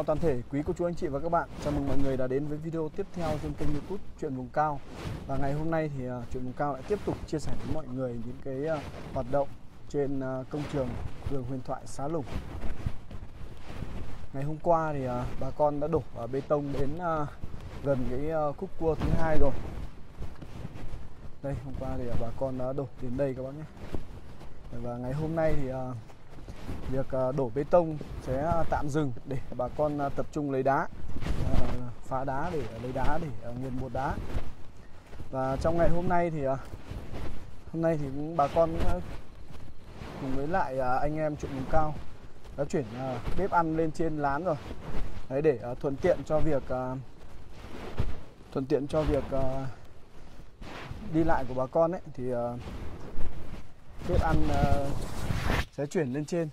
Chào toàn thể quý cô chú anh chị và các bạn. Chào mừng mọi người đã đến với video tiếp theo trên kênh YouTube Chuyện vùng cao. Và ngày hôm nay thì uh, Chuyện vùng cao lại tiếp tục chia sẻ với mọi người những cái uh, hoạt động trên uh, công trường đường huyền thoại Xá Lùng. Ngày hôm qua thì bà con đã đổ bê tông đến gần cái khúc cua thứ hai rồi. Đây hôm qua thì bà con đã đổ đến đây các bác nhé. Và ngày hôm nay thì việc à, đổ bê tông sẽ tạm dừng để bà con à, tập trung lấy đá à, phá đá để lấy đá để nghiền bột đá. Và trong ngày hôm nay thì hôm nay thì cũng bà con cùng với lại anh em trụng vùng cao đã chuyển bếp ăn lên trên lán rồi. Đấy, để thuận tiện cho việc thuận tiện cho việc đi lại của bà con ấy, thì bếp ăn sẽ chuyển lên trên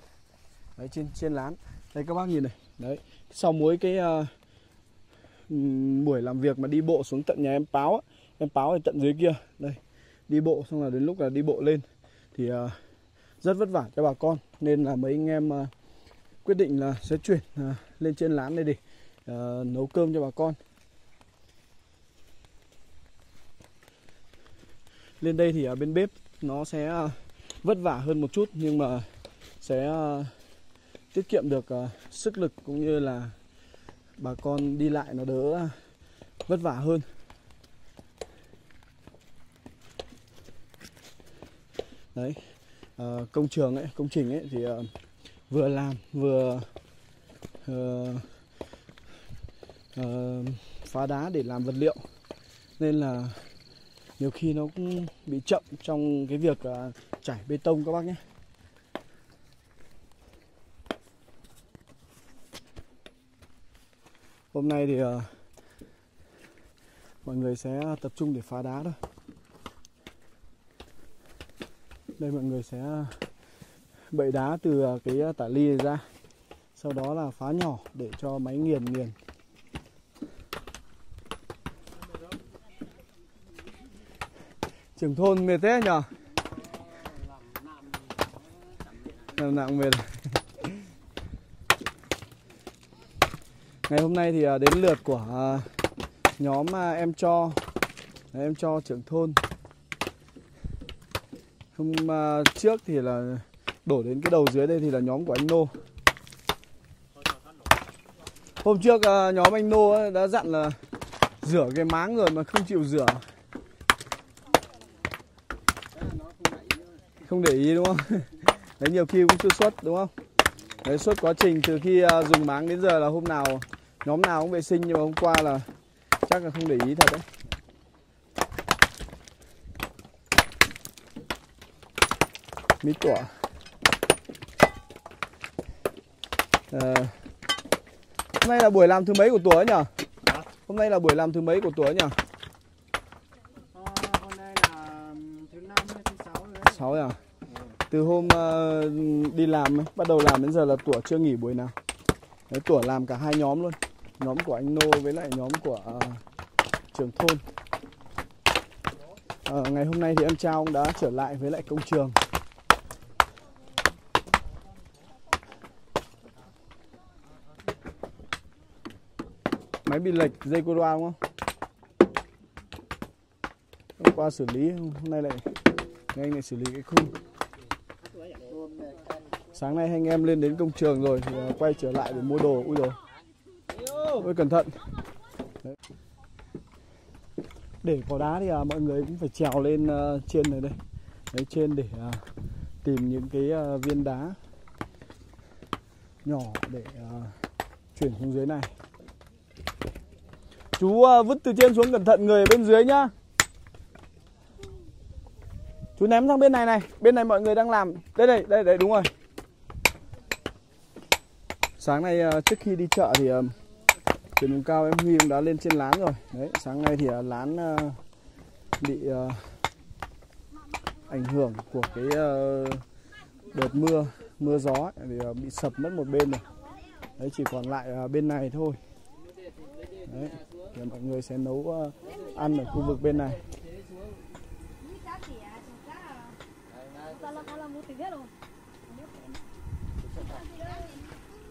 đấy trên trên lán. Đây các bác nhìn này. Đấy sau mỗi cái uh, buổi làm việc mà đi bộ xuống tận nhà em páo á, em páo ở tận dưới kia. Đây đi bộ xong là đến lúc là đi bộ lên. Thì uh, rất vất vả cho bà con nên là mấy anh em uh, quyết định là sẽ chuyển uh, lên trên lán đây để uh, nấu cơm cho bà con. Lên đây thì ở bên bếp nó sẽ uh, vất vả hơn một chút nhưng mà sẽ uh, tiết kiệm được uh, sức lực cũng như là bà con đi lại nó đỡ ờ, vất vả hơn. Đấy uh, công trường ấy công trình ấy thì uh, vừa làm vừa uh, uh, phá đá để làm vật liệu. Nên là nhiều khi nó cũng bị chậm trong cái việc uh, trải bê tông các bác nhé. Hôm nay thì uh, mọi người sẽ tập trung để phá đá thôi. Đây mọi người sẽ bậy đá từ ờ, cái ờ, tả ly này ra. Sau đó là phá nhỏ để cho máy nghiền nghiền. Trưởng thôn mệt thế nhở? Làm nặng mệt. Ngày hôm nay thì à, đến lượt của à, nhóm à, em cho em cho trưởng thôn Hôm trước thì là đổ đến cái đầu dưới đây thì là nhóm của anh Nô Hôm trước nhóm anh Nô đã dặn là rửa cái máng rồi mà không chịu rửa Không để ý, đúng không? Đấy, nhiều khi cũng chưa xuất, đúng không? Đấy, suốt quá trình từ khi dùng máng đến giờ là hôm nào nhóm nào cũng vệ sinh nhưng mà hôm qua là chắc là không để ý thật đấy. Mít quả. À, hôm nay là buổi làm thứ mấy của tuổi nhỉ? Hôm nay là buổi làm thứ mấy của tuổi nhỉ? Sáu à? Từ hôm uh, đi làm bắt đầu làm đến giờ là tuổi chưa nghỉ buổi nào. Đấy, tuổi làm cả hai nhóm luôn nhóm của anh Nô với lại nhóm của à, uh, trưởng thôn. Uh, ngày hôm nay thì em Trao cũng đã trở lại với lại công trường. Máy bị lệch dây cô đoa đúng không? Hôm qua xử lý hôm nay lại anh lại xử lý cái khung. Sáng nay anh em lên đến công trường rồi thì à, quay trở lại để mua đồ. Ui đồ ôi cẩn thận. Đấy. để có đá thì à, mọi người cũng phải trèo lên uh, trên này đây. Đấy trên để uh, tìm những cái uh, viên đá nhỏ để uh, chuyển xuống dưới này. Chú uh, vứt từ trên xuống cẩn thận người ở bên dưới nhá. Chú ném sang bên này này. Bên này mọi người đang làm. Đây đây đây đây đúng rồi. Sáng nay uh, trước khi đi chợ thì uh, trên vùng cao em Huy cũng đã lên trên lán rồi. Đấy, sáng nay thì à, lán à, bị à, ảnh hưởng của cái đợt mưa mưa gió ấy, thì bị sập mất một bên rồi. Đấy chỉ còn lại bên này thôi. Đấy thì mọi người sẽ nấu ăn ở khu vực bên này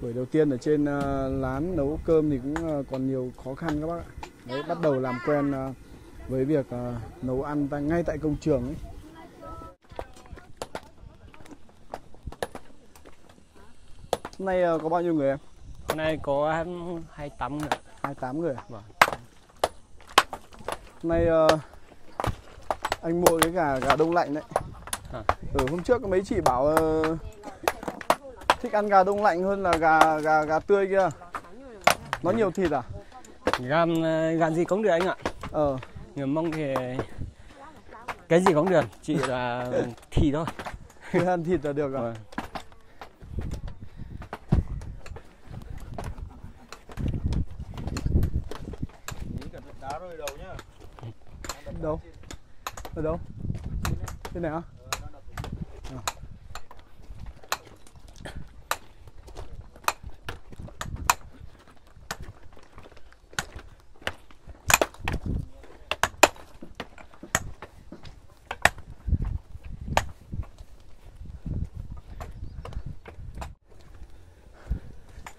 buổi đầu tiên ở trên ờ, lán nấu cơm thì cũng ờ, còn nhiều khó khăn các bác ạ đấy bắt đầu làm quen ờ, với việc nấu ăn tại ngay tại công trường ấy hôm nay có bao nhiêu người em Hôm nay có 28 người. 28 người à? Vâng. Hôm nay anh mua cái gà gà đông lạnh đấy. À. Ừ, hôm trước mấy chị bảo thích ăn gà đông lạnh hơn là gà gà gà tươi kia. Nó nhiều thịt à? Gan gan gì cũng được anh ạ. Ờ, Người mong thì cái gì cũng được, chỉ là thịt thôi. cứ ăn thịt là được à? Vâng. Đâu? Ở đâu? Thế này á? À.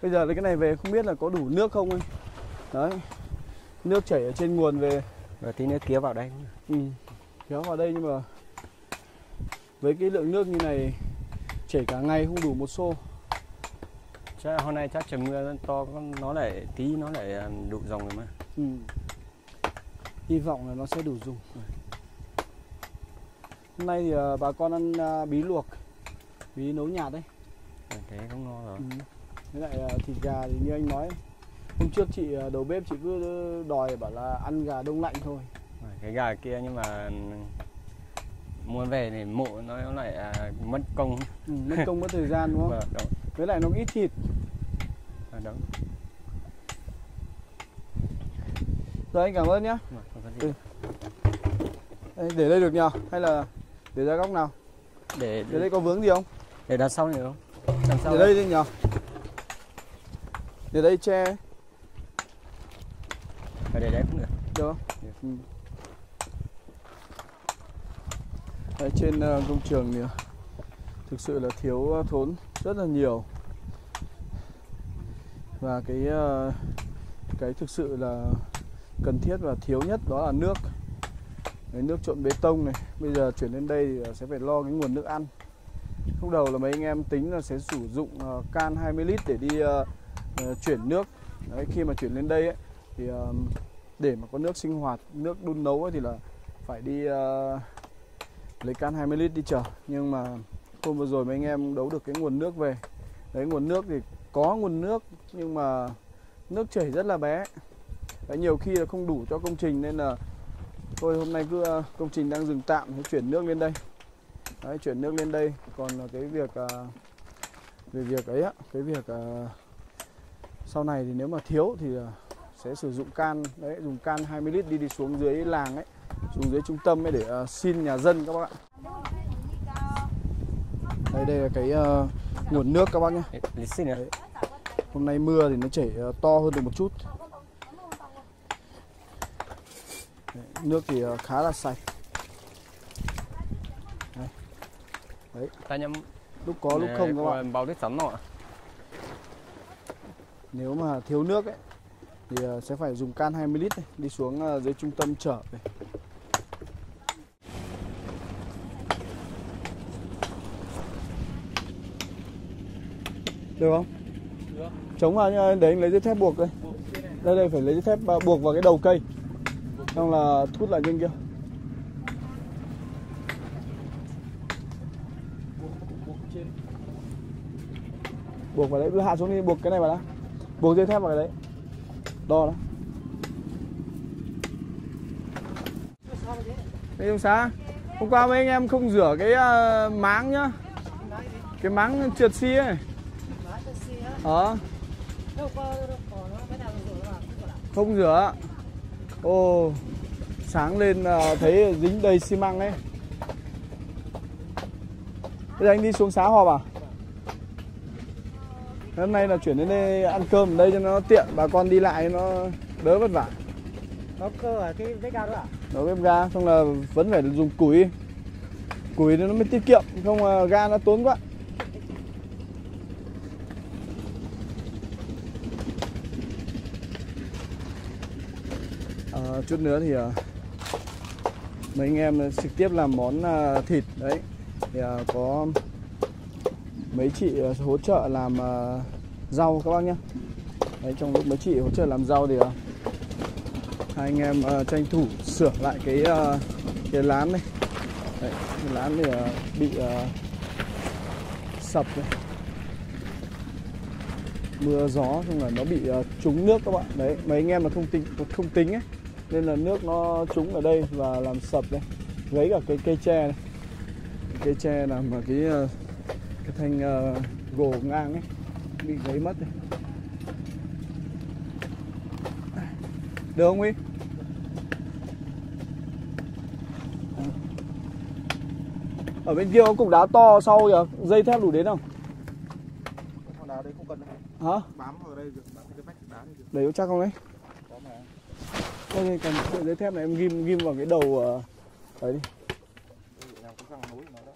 Bây giờ lấy cái này về không biết là có đủ nước không anh? Đấy. Nước chảy ở trên nguồn về Và tí nữa kia vào đây. Ừ, kéo vào đây nhưng mà với cái lượng nước như này chảy cả ngày không đủ một xô. Chắc hôm nay chắc trời mưa to nó lại tí nó lại à, đủ dòng rồi mà. Ừ. Hy vọng là nó sẽ đủ dùng. Hôm nay thì à, bà con ăn à, bí luộc, bí nấu nhạt đấy. Thế cũng ngon rồi. Ừ. Với lại à, thịt gà thì như anh nói, hôm trước chị à, đầu bếp chị cứ đòi bảo là ăn gà đông lạnh thôi. Ờ, Cái gà kia nhưng mà muốn về thì mộ nó lại à, mất công. Ừ, mất công mất thời gian đúng không? Vâng, đúng. Với lại nó ít thịt. Ờ, đúng. Rồi anh cảm ơn nhá. Vâng. Ừ. Để đây được nhờ? Hay là để ra góc nào? Để Để đây có vướng gì không? để đằng sau nữa không? Đằng sau Để đây đi nhờ? Để đây che Ở để đấy cũng được. được không? Được. Ừ. Đấy, trên ờ, công trường thì thực sự là thiếu ờ, thốn rất là nhiều và cái ờ, cái thực sự là cần thiết và thiếu nhất đó là nước Đấy, nước trộn bê tông này bây giờ chuyển lên đây thì sẽ phải lo cái nguồn nước ăn lúc đầu là mấy anh em tính là sẽ sử dụng ờ, can 20 lít để đi Ờ, chuyển nước. Đấy, khi mà chuyển lên đây ấy, thì uh, để mà có nước sinh hoạt nước đun nấu ấy thì là phải đi uh, lấy can 20 lít đi chở nhưng mà hôm vừa rồi mấy anh em đấu được cái nguồn nước về. Đấy nguồn nước thì có nguồn nước nhưng mà nước chảy rất là bé. Đấy, nhiều khi là không đủ cho công trình nên là thôi hôm nay cứ ờ, công trình đang dừng tạm thì chuyển nước lên đây. Đấy, chuyển nước lên đây. Còn cái việc về việc ấy á cái việc sau này thì nếu mà thiếu thì ờ, sẽ sử dụng can đấy dùng can 20 lít đi đi xuống dưới làng ấy xuống dưới trung tâm ấy để ờ, xin nhà dân các bác ạ. Đây đây là cái ờ, nguồn nước các bác nhé. Đấy. Đấy. hôm nay mưa thì nó chảy ờ, to hơn được một chút. Đấy, nước thì ờ, khá là sạch. Ta nhắm lúc có lúc không các bạn Bao lít sắn nọ. Nếu mà thiếu nước ấy thì ờ, sẽ phải dùng can 20 lít này, đi xuống ờ, dưới trung tâm chở về được không? Được. chống vào nhá, để anh lấy dây thép buộc đây. Đây đây phải lấy dây thép buộc vào cái đầu cây. Xong là thút lại trên kia. Buộc vào đấy hạ xuống đi buộc cái này vào đó buộc dây thép vào cái đấy. Đo đó đây ông xã hôm qua mấy anh em không rửa cái uh, máng nhá? Cái máng trượt xi ấy. Ờ. Không rửa. Ồ sáng lên uh, thấy dính đầy xi măng ấy. Bây giờ anh đi xuống xá họp à? hôm nay là chuyển đến đây ăn cơm ở đây cho nó tiện bà con đi lại nó đỡ vất vả. Có cơ ở cái bếp ga đó à? Đó bếp ga xong là vẫn phải dùng củi. Củi nó mới tiết kiệm không mà ga nó tốn quá. À, chút nữa thì ờ, mấy anh em trực tiếp làm món ờ, thịt đấy. Thì có mấy chị ờ, hỗ trợ làm ờ, rau các bác nhé đấy trong lúc mấy chị hỗ trợ làm rau thì ờ, hai anh em uh, tranh thủ sửa lại cái uh, cái lán này. Đấy, cái lán thì uh, bị uh, sập này. Mưa gió xong là nó bị uh, trúng nước các bạn. Đấy mấy anh em là không tính không tính ấy. Nên là nước nó trúng ở đây và làm sập đây. Gấy cả cái cây tre này. Cây tre làm mà cái uh, cái thanh uh, gồ ngang ấy bị lấy mất này được không Huy? Ở bên kia có cục đá to sau kìa, dây thép đủ đến không? Đá đấy không cần đâu. Hả? Bám vào đây được, bám cái vách đá này được. Đấy có chắc không đấy? Có mà. Đây, cần sợi dây thép này em ghim ghim vào cái đầu ờ, đấy đi. Ừ, làm cái răng nối của nó đó.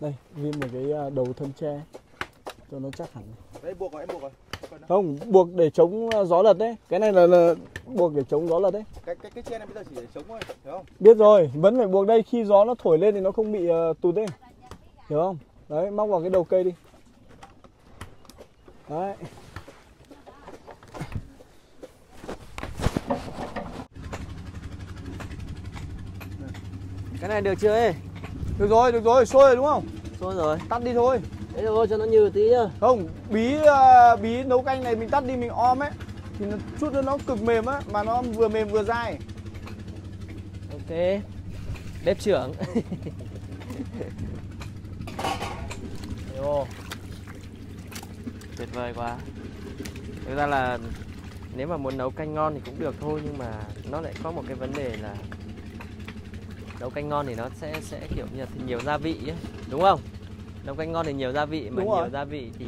Đây, ghim vào cái ờ, đầu thân tre cho nó chắc hẳn. Đấy buộc rồi, em buộc rồi. Không buộc để chống ờ, gió lật đấy. Cái này là, là buộc để chống gió lật đấy. Cái cái cái trên này bây giờ chỉ để chống thôi, hiểu không? Biết rồi, vẫn phải buộc đây khi gió nó thổi lên thì nó không bị uh, tụt đấy. Hiểu không? Đấy, móc vào cái đầu cây đi. Đấy. Cái này được chưa ấy? Được rồi, được rồi, sôi rồi đúng không? Thôi rồi. Tắt đi thôi. Thế thôi cho nó nhừ tí nhá. Không, bí ờ, bí nấu canh này mình tắt đi mình om ấy thì nó chút nữa nó cực mềm á mà nó vừa mềm vừa dai. Ok. Bếp trưởng. Yo. Tuyệt vời quá. Thực ra là nếu mà muốn nấu canh ngon thì cũng được thôi nhưng mà nó lại có một cái vấn đề là nấu canh ngon thì nó sẽ sẽ kiểu như là nhiều gia vị ấy, đúng không? Nấu canh ngon thì nhiều gia vị mà Đúng rồi. nhiều gia vị thì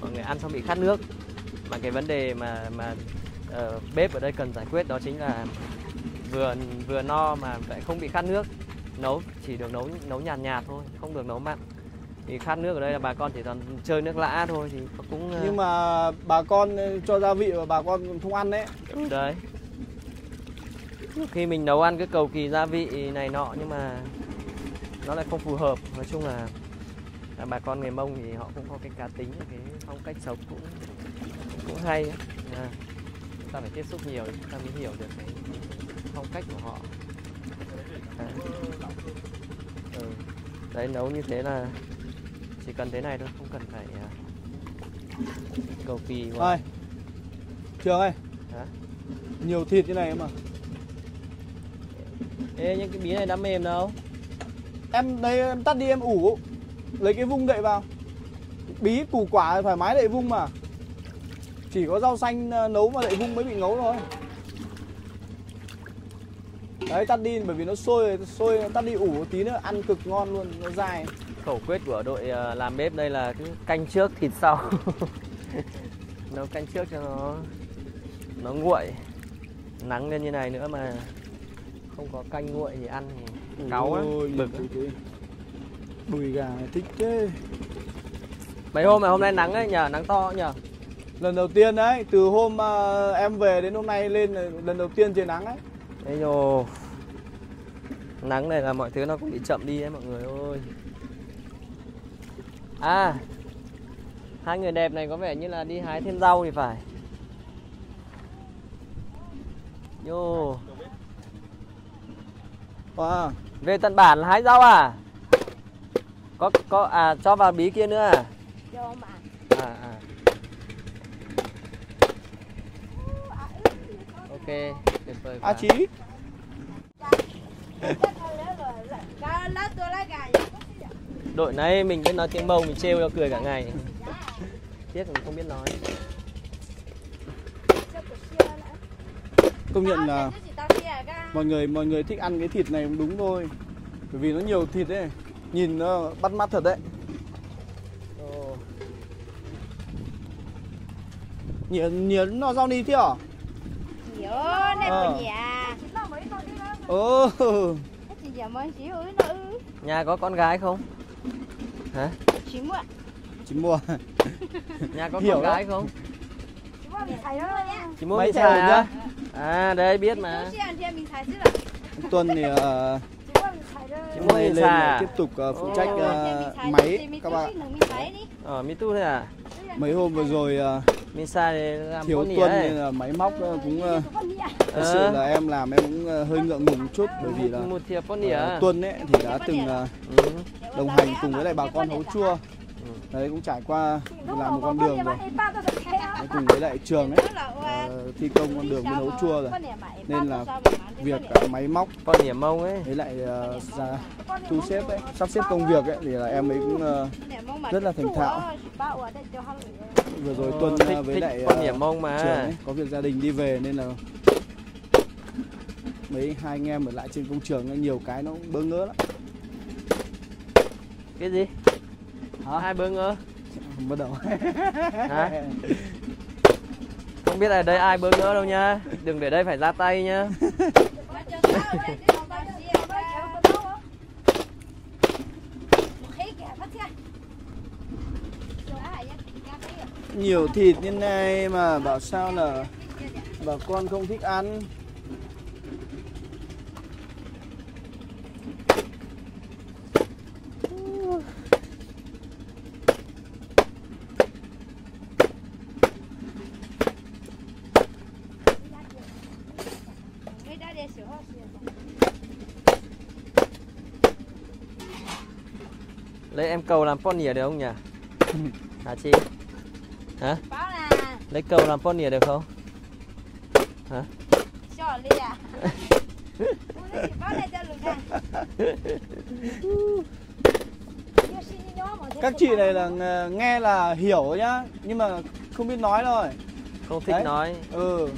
mọi người ăn xong bị khát nước. Mà cái vấn đề mà mà ờ, bếp ở đây cần giải quyết đó chính là vừa vừa no mà lại không bị khát nước. Nấu chỉ được nấu nấu nhạt nhạt thôi, không được nấu mặn. Thì khát nước ở đây là bà con chỉ toàn chơi nước lã thôi thì cũng ờ, Nhưng mà bà con cho gia vị và bà con không ăn đấy. Đấy khi mình nấu ăn cái cầu kỳ gia vị này nọ nhưng mà nó lại không phù hợp nói chung là, là bà con người mông thì họ cũng có cái cá tính cái phong cách sống cũng cũng hay à, chúng ta phải tiếp xúc nhiều chúng ta mới hiểu được cái phong cách của họ à. ừ. đấy nấu như thế là chỉ cần thế này thôi không cần phải à, cầu kỳ quá. Trường ơi. Hả? Nhiều thịt như này mà. Ê nhưng cái bí này đã mềm đâu Em đây em tắt đi em ủ. Lấy cái vung đậy vào. Bí củ quả thoải mái đậy vung mà. Chỉ có rau xanh ờ, nấu mà đậy vung mới bị ngấu thôi. Đấy tắt đi bởi vì nó sôi sôi tắt đi ủ tí nữa ăn cực ngon luôn, nó dài. Khẩu quyết của đội ờ, làm bếp đây là cứ canh trước thịt sau Nấu canh trước cho nó nó nguội Nắng lên như này nữa mà không có canh nguội thì ăn thì cáu lắm, bực Đùi gà này thích thế. Mấy hôm mà hôm nay nắng ấy nhờ, nắng to nhờ. Lần đầu tiên đấy, từ hôm ờ, em về đến hôm nay lên là lần đầu tiên trời nắng ấy. Ê nhồ Nắng này là mọi thứ nó cũng bị chậm đi ấy mọi người ơi. À Hai người đẹp này có vẻ như là đi hái thêm rau thì phải. Yo Wow. Về tận bản hái rau à? Có có à cho vào bí kia nữa à? Cho mà À à. Ok, tuyệt vời A quá. Chí, Đội này mình biết nói tiếng Mông mình trêu nó cười cả ngày. Tiếc mình không biết nói. Công nhận là Tao chỉ tao xưa ra mọi người mọi người thích ăn cái thịt này cũng đúng thôi. Bởi vì nó nhiều thịt đấy. Nhìn nó bắt mắt thật đấy. Nhìn nhìn nó rau đi thế à? Nhiều này của nhà Ồ. Nhà có con gái không? Hả? Chị mua Chỉ mua. Nhà có Hiểu con đó. gái không? Chị mua Mấy hộp á? À đây biết mà. Là Tuân thì ờ, Chị hôm mua lên xài để à? tiếp tục ờ, phụ trách ờ, máy các bạn Ờ mi tu thế à? mấy hôm vừa rồi ờ, Mi làm thiếu đấy? nên là máy móc ờ, cũng ờ, thật sự là em làm em cũng ờ, hơi ngượng ngùng một chút bởi vì là ờ, à? Tuân ấy thì đã từng Ừ. đồng hành cùng với lại bà con hấu chua đấy cũng trải qua làm một con đường rồi cùng với lại trường ấy ờ, thi công con đường bên hấu chua rồi Nên là việc ờ, máy móc Con điểm mông ấy. với lại ờ, ra thu xếp ấy sắp xếp công việc ấy thì là em ấy cũng ờ, rất là thành thạo. vừa rồi Tuân Ờ, thích, với thích lại con điểm mông mà. ấy có việc gia đình đi về nên là mấy hai anh em ở lại trên công trường ấy, nhiều cái nó bỡ ngỡ lắm Cái gì? Hả? Hai bơ ngơ. bắt đầu Hả? Biết là đây ai bơ nữa đâu nha. Đừng để đây phải ra tay nhá. nhiều thịt như này mà bảo sao là bà con không thích ăn cầu làm nỉa được không nhỉ? Hả chị? Hả? Lấy cầu làm nỉa được không? đi à à các chị này là ng- nghe là hiểu nhá nhưng mà không biết nói thôi Không thích Đấy. nói. ừ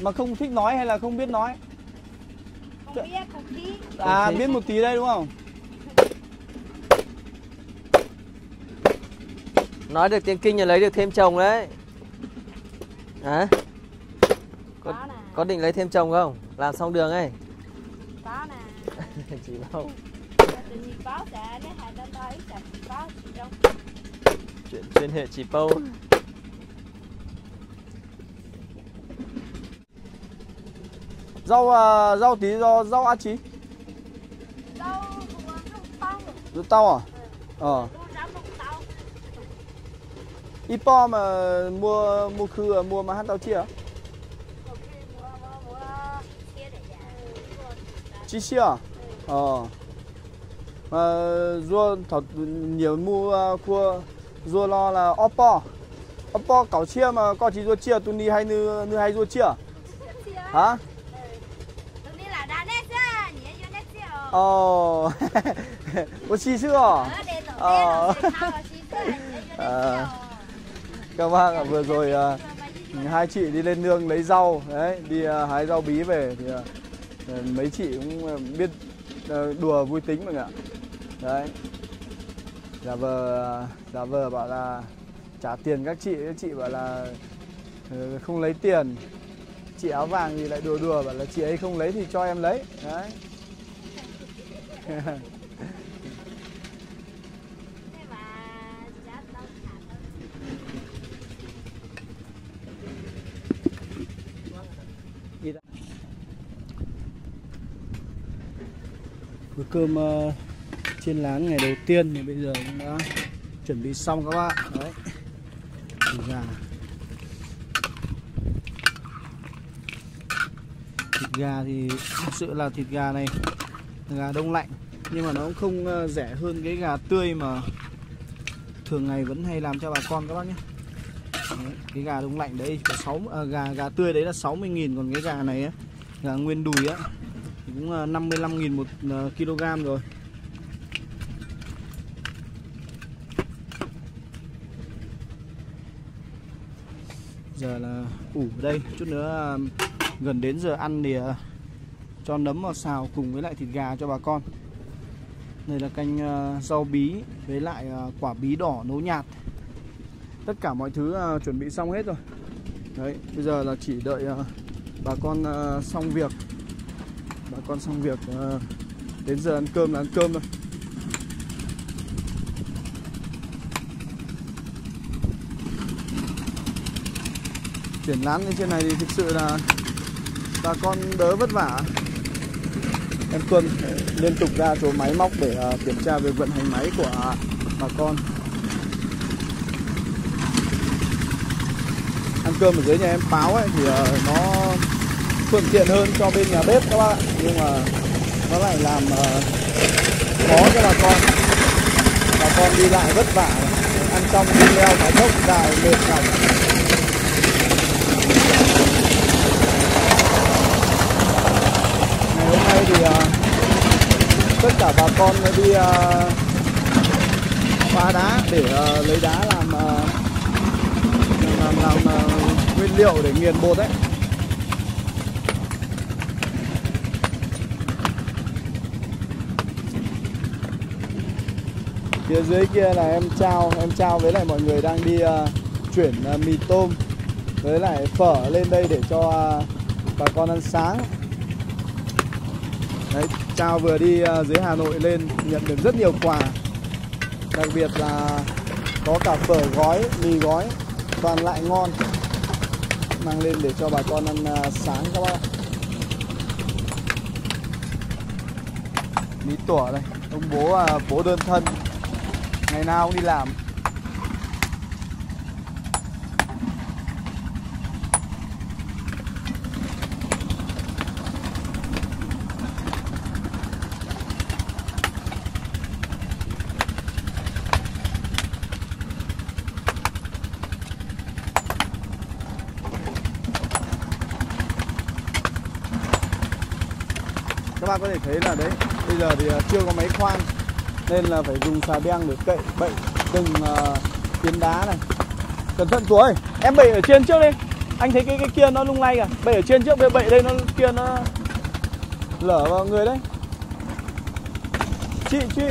mà không thích nói hay là không biết nói Không biết, không à thích. biết một tí đây đúng không Nói được tiếng kinh là lấy được thêm chồng đấy. Hả? Có, có định lấy thêm chồng không? Làm xong đường ấy. Báo nè chị bảo chuyện chuyên hệ chỉ Pâu. rau à, rau tí rau rau chí đâu vừa lúc tao rau tao à ờ rắm lúc tao ít po mà mua mua khư à, mua mà hát tao chia à? chi chia à ờ mà rua thật nhiều mua cua rua lo là oppo oppo cảo chia mà có chỉ rua chia tu ni hay như như hay rua chia à? hả đi ồ có chi chưa Ờ. Ờ các bác ạ vừa rồi à, hai chị đi lên nương lấy rau đấy đi à, hái rau bí về thì à, à mấy chị cũng à, biết à, đùa vui tính mọi người ạ. Đấy. Giả vờ à, giả vờ bảo là trả tiền các chị các chị bảo là ờ, không lấy tiền. Chị áo vàng thì lại đùa đùa bảo là chị ấy không lấy thì cho em lấy. Đấy Thế mà giá đâu thả đâu. bữa cơm ờ, trên láng ngày đầu tiên thì bây giờ cũng đã chuẩn bị xong các bạn. Đấy. Thịt gà. Thịt gà thì thực sự là thịt gà này gà đông lạnh nhưng mà nó cũng không ờ, rẻ hơn cái gà tươi mà thường ngày vẫn hay làm cho bà con các bác nhé. Đấy, cái gà đông lạnh đấy có 6 à, gà gà tươi đấy là 60 nghìn còn cái gà này á gà nguyên đùi á thì cũng ờ, là 55 nghìn một ờ, kg rồi. Giờ là ủ ở đây, chút nữa ờ, gần đến giờ ăn thì cho nấm vào xào cùng với lại thịt gà cho bà con. Đây là canh rau bí với lại quả bí đỏ nấu nhạt. Tất cả mọi thứ chuẩn bị xong hết rồi. Đấy, bây giờ là chỉ đợi bà con xong việc con xong việc uh, đến giờ ăn cơm là ăn cơm thôi. Triển lãm như trên này thì thực sự là bà con đỡ vất vả. Em Tuân liên tục ra chỗ máy móc để ờ, kiểm tra về vận hành máy của bà con. Ăn cơm ở dưới nhà em báo ấy thì ờ, nó thuận tiện hơn cho bên nhà bếp các bạn. Nhưng mà nó lại làm uh, khó cho bà con. Bà con đi lại vất vả. Ăn xong đi leo mái dốc dài mệt mỏi. Ngày hôm nay thì uh, tất cả bà con đi uh, phá đá để uh, lấy đá làm uh, làm làm uh, nguyên liệu để nghiền bột đấy. Phía dưới kia là em trao em trao với lại mọi người đang đi uh, chuyển uh, mì tôm với lại phở lên đây để cho uh, bà con ăn sáng. Đấy trao vừa đi uh, dưới Hà Nội lên nhận được rất nhiều quà. Đặc biệt là có cả phở gói mì gói toàn lại ngon mang lên để cho bà con ăn uh, sáng các bạn mì tủa đây ông bố uh, bố đơn thân ngày nào cũng đi làm. Các bạn có thể thấy là đấy, bây giờ thì à, chưa có máy khoan nên là phải dùng xà beng để cậy bậy từng uh, phiến đá này. Cẩn thận tuổi em bậy ở trên trước đi. Anh thấy cái cái kia nó lung lay kìa. Bậy ở trên trước bậy bậy đây nó kia nó lở vào người đấy. Chị chị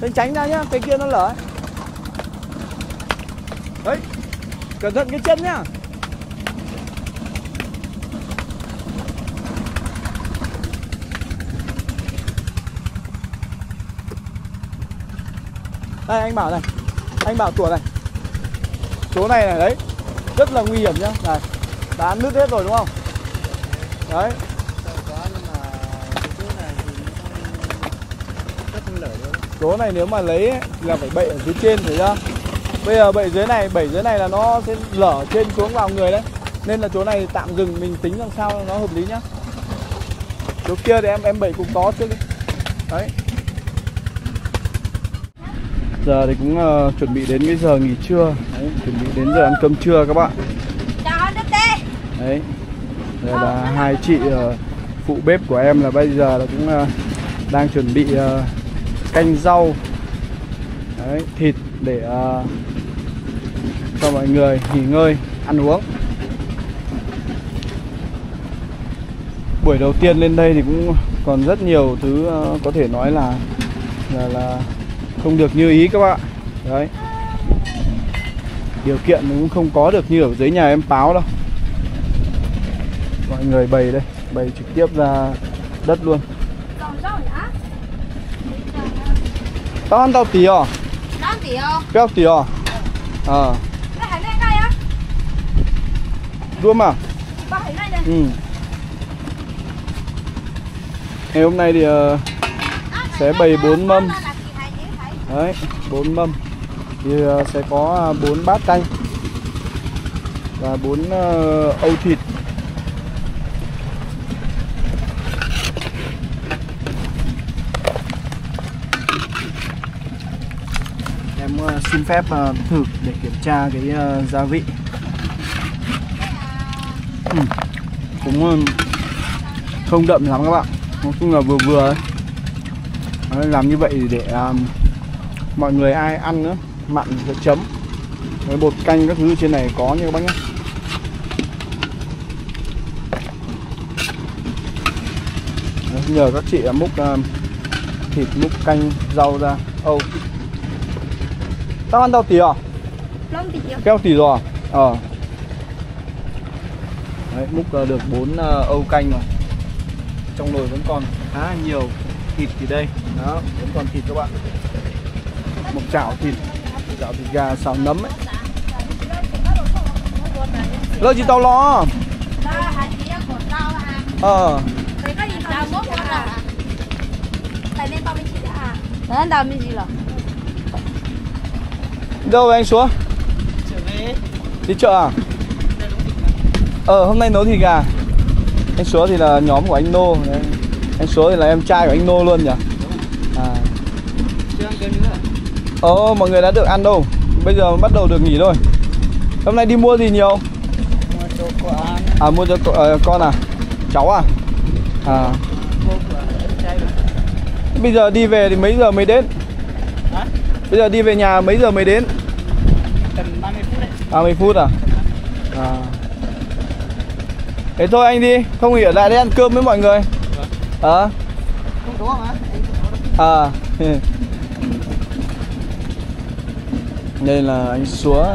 Tránh tránh ra nhá cái kia nó lở ấy. đấy cẩn thận cái chân nhá. Đây anh bảo này. Anh bảo tuổi này. Chỗ này này đấy. Rất là nguy hiểm nhá. Này đá nứt hết rồi đúng không? Đấy. Chỗ này nếu mà lấy ấy, là phải bậy ở phía trên phải chưa bây giờ bậy dưới này bậy dưới này là nó sẽ lở trên xuống vào người đấy. Nên là chỗ này tạm dừng mình tính làm sao nó hợp lý nhá. Chỗ kia thì em em bậy cũng có chứ. Đấy giờ thì cũng uh, chuẩn bị đến cái giờ nghỉ trưa. Đấy, chuẩn bị đến giờ ăn cơm trưa các bạn. Đấy đây là hai chị uh, phụ bếp của em là bây giờ là cũng uh, đang chuẩn bị uh, canh rau đấy, thịt để uh, cho mọi người nghỉ ngơi ăn uống. Buổi đầu tiên lên đây thì cũng còn rất nhiều thứ uh, có thể nói là là là không được như ý các bạn. Đấy. Điều kiện cũng không có được như ở dưới nhà em báo đâu. Mọi người bày đây bày trực tiếp ra đất luôn. Tao ăn tao tí à Nó tỉ không? béo tí à ờ. Đua mà. Ừ. Ngày hôm nay thì ờ, sẽ bày bốn mâm đấy, bốn mâm thì ờ, sẽ có à, bốn bát canh và bốn ờ, âu thịt em ờ, xin phép thử để kiểm tra cái gia vị ừ. cũng không đậm lắm các bạn nói chung là vừa vừa ấy. Làm như vậy để à, mọi người ai ăn nữa mặn sẽ chấm. Với bột canh các thứ trên này có như các bác nhé. Nhờ các chị múc um, thịt múc canh rau ra. Âu. Tao ăn tao tỉ à? Không? keo tỉ rồi à? Ờ. Đấy, múc được 4 âu canh rồi. Trong nồi vẫn còn khá nhiều thịt thì đây. Đó vẫn còn thịt các bạn một chảo thịt chảo thịt gà xào nấm ấy lo? Ờ có gì tao mới chỉ à? Đấy, tao mới chỉ rồi. Đâu rồi anh xuống Đi chợ à Ờ hôm nay nấu thịt gà Anh Súa thì là nhóm của anh Nô Đấy. Anh Súa thì là em trai của anh Nô luôn nhỉ À Ờ mọi người đã được ăn đâu? Bây giờ bắt đầu được nghỉ thôi. Hôm nay đi mua gì nhiều? À mua cho co- ờ, con à? Cháu à? À. Bây giờ đi về thì mấy giờ mới đến? Bây giờ đi về nhà mấy giờ mới đến? Tầm 30 phút đấy. 30 phút à? À. Thế thôi anh đi, không nghỉ ở lại đây ăn cơm với mọi người. Ờ. Không đúng không á? À. Đây là anh Súa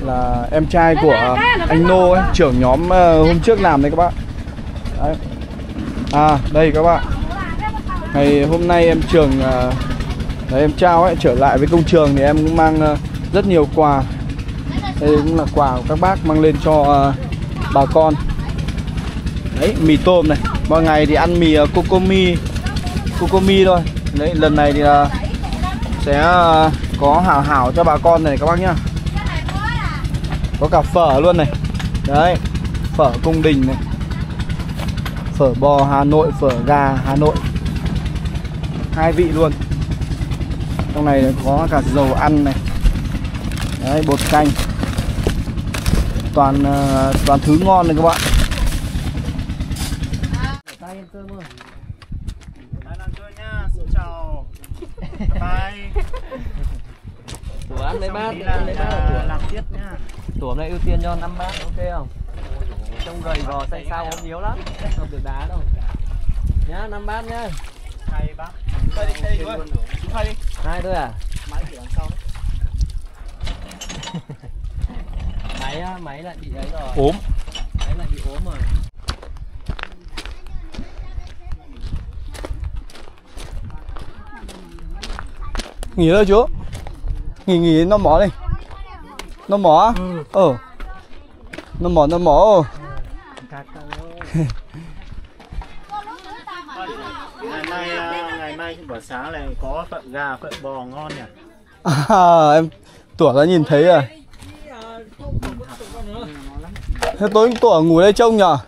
là em trai của anh Nô ấy, trưởng nhóm ờ, hôm trước làm đấy các bạn. Đấy. À, đây các bạn. Ngày hôm nay em trường ờ, đấy, em trao ấy trở lại với công trường thì em cũng mang ờ, rất nhiều quà đây cũng là quà của các bác mang lên cho bà con đấy mì tôm này mọi ngày thì ăn mì cocomi cocomi thôi đấy lần này thì sẽ có hảo hảo cho bà con này các bác nhá. Có cả phở luôn này. Đấy, phở cung đình này. Phở bò hà nội, phở gà hà nội. Hai vị luôn. Trong này có cả dầu ăn này. Đấy, bột canh. Toàn ờ, toàn thứ ngon này các bạn Tay ăn cơm rồi Anh ăn chơi nha, xin chào Bye Tủa ăn lấy bát, lấy bát là làm tiếp nhá. Tủa hôm nay ưu tiên cho 5 bát, ok không? Trông gầy gò xay sao ốm yếu lắm. Không được đá đâu. Nhá, 5 bát nhá. Hai bác. Khai đi, Chú khai đi. Hai thôi à? Máy thì đằng sau đấy. Máy á, máy lại bị ấy rồi. Ốm. Máy lại bị ốm rồi. Nghỉ thôi chú nghỉ nghỉ nó mỏ đi. Nó mỏ á? Ờ. Nó mỏ nó mỏ Cắt Ngày mai, à, ngày mai buổi sáng này có phận gà, phận bò ngon nhỉ? À, em tủa đã nhìn thấy rồi. Thế tối tủa ngủ đây trông nhở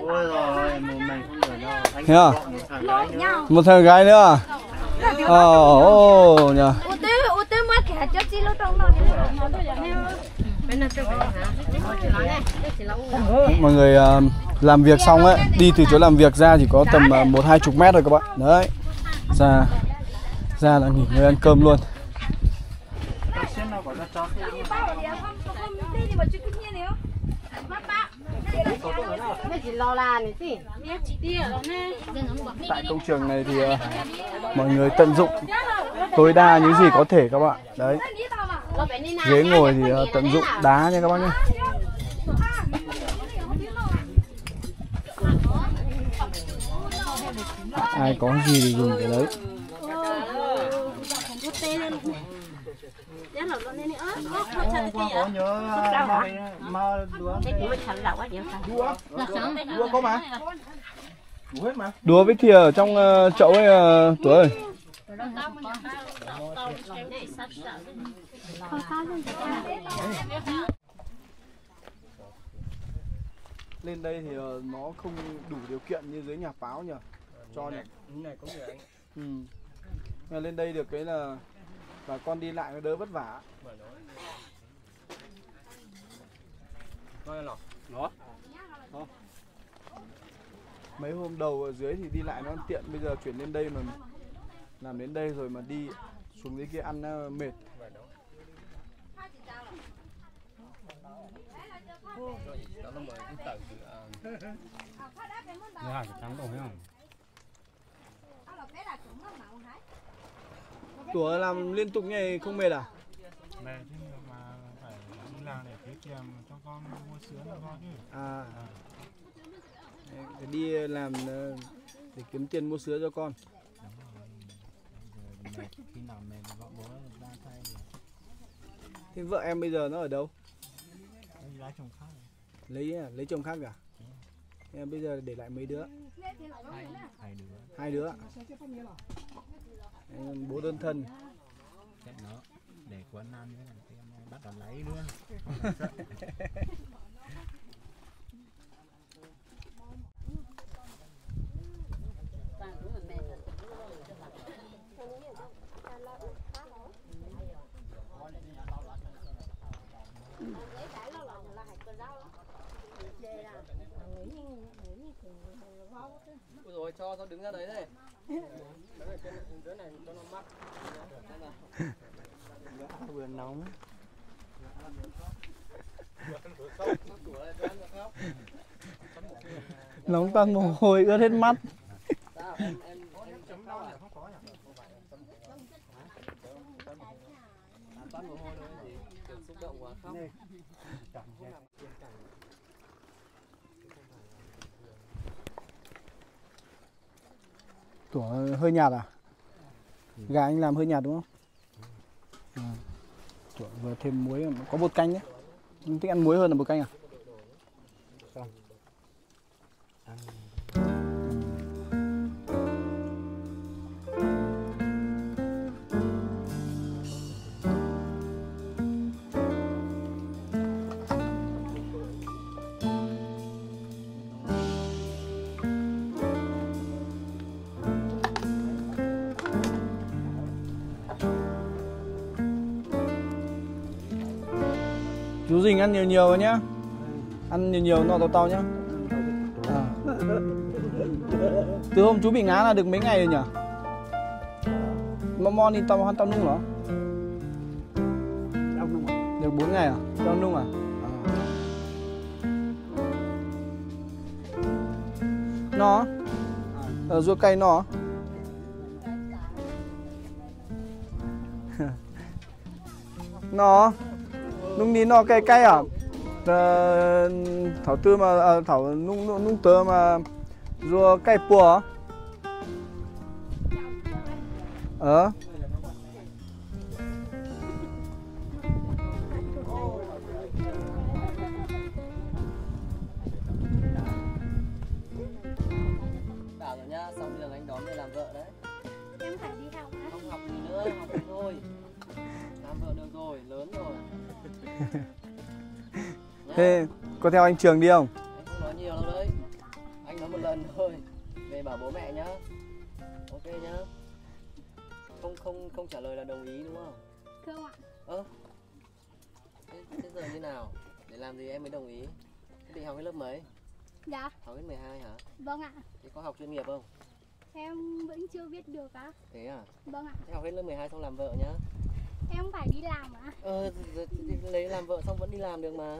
Ôi rồi, một mình không được đâu. Anh à? một thằng gái nữa. Một thằng gái nữa à? Ờ ồ nhờ Ủa tớ, ủa tớ mới kể cho chị lúc trong đó mọi người ờ, làm việc xong ấy, đi từ chỗ làm việc ra chỉ có tầm ờ, một, hai chục mét thôi các bạn. Đấy. Ra ra là nghỉ ngơi ăn cơm luôn. Tại công trường này thì ờ, mọi người tận dụng tối đa những gì có thể các bạn. Đấy. Ghế ngồi thì tận dụng đá nha các bác nhé ai có gì thì dùng cái đấy. Đúa với thìa ở trong ờ, chậu ấy uh, tuổi ơi. Lên đây thì ờ, nó không đủ điều kiện như dưới nhà pháo nhỉ cho này có người anh ừ. Lên đây được cái là bà con đi lại nó đỡ vất vả. Nói lỏ nó mấy hôm đầu ở dưới thì đi lại nó tiện bây giờ chuyển lên đây mà làm đến đây rồi mà đi xuống dưới kia ăn ờ, mệt. Đó là mới cũng tự dự án Tủa làm liên tục như này không mệt à? Mẹ chứ mà phải đi làm để tiết kiệm cho con mua sữa cho con chứ. À Phải đi làm ờ, để kiếm tiền mua sữa cho con mẹ khi nào mẹ gọi bố ra thay thì Thế vợ em bây giờ nó ở đâu? lái chồng khác. lấy à, lấy chồng khác cả Thế bây giờ để lại mấy đứa? Hai đứa. Hai đứa bố đơn thân. Để quán ăn em bắt đầu lấy luôn rồi cho cho đứng ra đấy đây. Đứa này cho nó mắc vừa nóng. Nóng toát mồ hôi ướt hết mắt sao em em em chấm đau à À, toát mồ hôi thôi gì kiểu xúc động quá khóc Tủa hơi nhạt à? Gà anh làm hơi nhạt đúng không? À. Tủa vừa thêm muối có bột canh đấy. Anh thích ăn muối hơn là bột canh à? Ăn nhiều nhiều nhá. Ăn nhiều nhiều no to to nhá. À. Từ hôm chú bị ngã là được mấy ngày rồi nhỉ? Mà mon đi, tao ăn tao nung nó. Được 4 ngày à? Tao nung à? À. Nó ờ, Ở rua cây nó Nó nung ní nó cay cay à? Ờ, thảo tư mà ờ, thảo nung nung, nung tơ mà rùa cay bùa ờ? Thế có theo anh trường đi không? Anh không nói nhiều đâu đấy. Anh nói một lần thôi. Về bảo bố mẹ nhá. Ok nhá. Không không không trả lời là đồng ý đúng không? Không ạ. thế, thế giờ như nào? Để làm gì em mới đồng ý? Thế định học hết lớp mấy? Dạ, học hết 12 hả? Vâng ạ. thế có học chuyên nghiệp không? Em vẫn chưa biết được á. thế à? Vâng ạ. thế học hết lớp 12 xong làm vợ nhá Em phải đi làm ạ. ờ lấy làm vợ xong vẫn đi làm được mà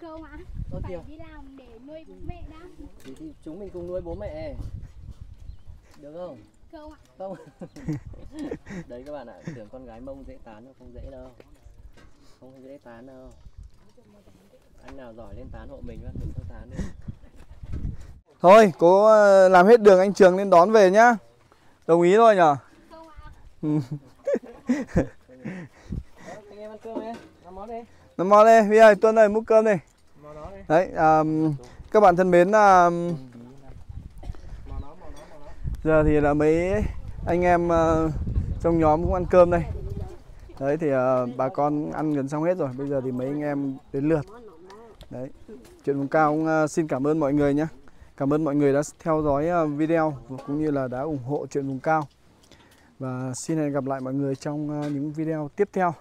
Không ạ. ơ Phải kìa đi làm để nuôi bố mẹ đã. thì, thì chúng mình cùng nuôi bố mẹ được không Không ạ. không đấy các bạn ạ tưởng con gái mông dễ tán đâu không dễ đâu không dễ tán đâu anh nào giỏi lên tán hộ mình mình không tán được thôi cố ờ, làm hết đường anh trường lên đón về nhá đồng ý thôi nhở Không ạ. ăn cơm đi làm món đi Nó mò đây, bây giờ Tuân ơi múc cơm đi. món đi Đấy, à, các bạn thân mến, à, giờ thì là mấy anh em à, trong nhóm cũng ăn cơm đây. Đấy thì à, bà con ăn gần xong hết rồi, bây giờ thì mấy anh em đến lượt. Đấy, chuyện vùng cao cũng à, xin cảm ơn mọi người nhé. Cảm ơn mọi người đã theo dõi video cũng như là đã ủng hộ chuyện vùng cao. Và xin hẹn gặp lại mọi người trong những video tiếp theo.